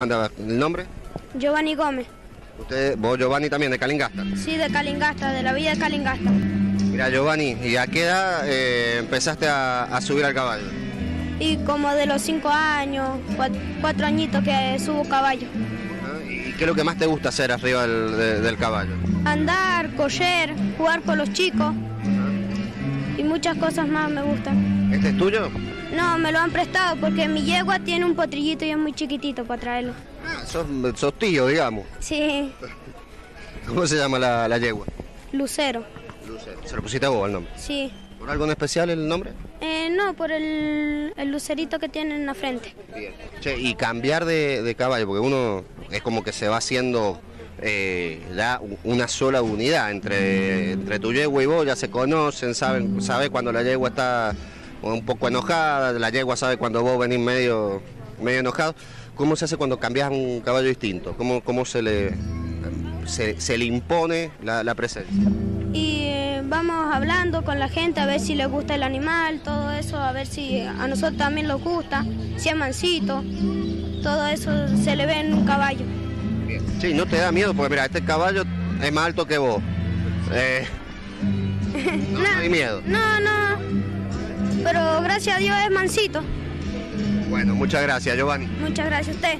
Anda, ¿el nombre? Giovanni Gómez. Usted, vos Giovanni también, de Calingasta. Sí, de Calingasta, de la villa de Calingasta. Mira Giovanni, ¿y a qué edad eh, empezaste a, a subir al caballo? Y como de los cinco años, cuatro, cuatro añitos que subo caballo. ¿Ah? ¿Y qué es lo que más te gusta hacer arriba del, de- del caballo? Andar, correr, jugar con los chicos. Y muchas cosas más me gustan. ¿Este es tuyo? No, me lo han prestado porque mi yegua tiene un potrillito y es muy chiquitito para traerlo. Ah, sos, sos tío, digamos. Sí, ¿Cómo se llama la, la yegua? Lucero. Lucero. ¿Se lo pusiste a vos el nombre? Sí. ¿Por algo en especial el nombre? Eh, no, por el, el lucerito que tiene en la frente. Bien. Che, y cambiar de, de caballo, porque uno es como que se va haciendo eh, ya una sola unidad entre, entre tu yegua y vos, ya se conocen, saben, sabe cuando la yegua está un poco enojada, la yegua sabe cuando vos venís medio, medio enojado. ¿Cómo se hace cuando cambias un caballo distinto? ¿Cómo, cómo se, le, se, se le impone la, la presencia? Y eh, vamos hablando con la gente a ver si les gusta el animal, todo eso, a ver si a nosotros también nos gusta, si es mansito. Todo eso se le ve en un caballo. Sí, no te da miedo, porque mira, este caballo es más alto que vos. Eh, no, no hay miedo. No, no. Pero gracias a Dios es mansito. Bueno, muchas gracias, Giovanni. Muchas gracias a usted.